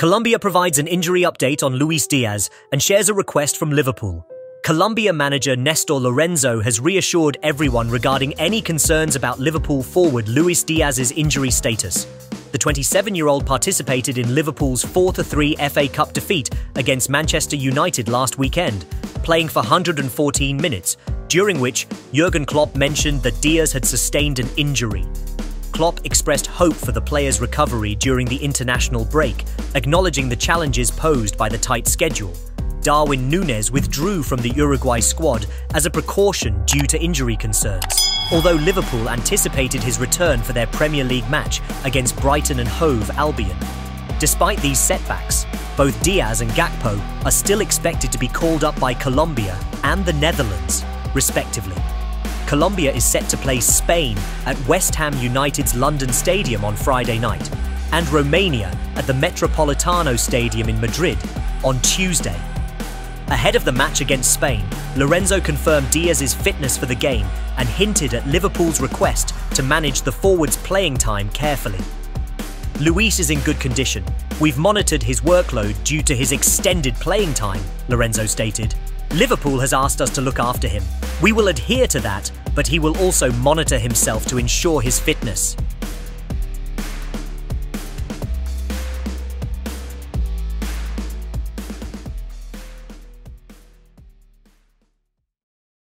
Colombia provides an injury update on Luis Diaz and shares a request from Liverpool. Colombia manager Nestor Lorenzo has reassured everyone regarding any concerns about Liverpool forward Luis Diaz's injury status. The 27 year old participated in Liverpool's 4 3 FA Cup defeat against Manchester United last weekend, playing for 114 minutes, during which Jurgen Klopp mentioned that Diaz had sustained an injury. Klopp expressed hope for the player's recovery during the international break, acknowledging the challenges posed by the tight schedule. Darwin Núñez withdrew from the Uruguay squad as a precaution due to injury concerns, although Liverpool anticipated his return for their Premier League match against Brighton and Hove Albion. Despite these setbacks, both Diaz and Gakpo are still expected to be called up by Colombia and the Netherlands, respectively. Colombia is set to play Spain at West Ham United's London Stadium on Friday night, and Romania at the Metropolitano Stadium in Madrid on Tuesday. Ahead of the match against Spain, Lorenzo confirmed Diaz's fitness for the game and hinted at Liverpool's request to manage the forward's playing time carefully. Luis is in good condition. We've monitored his workload due to his extended playing time, Lorenzo stated. Liverpool has asked us to look after him. We will adhere to that, but he will also monitor himself to ensure his fitness.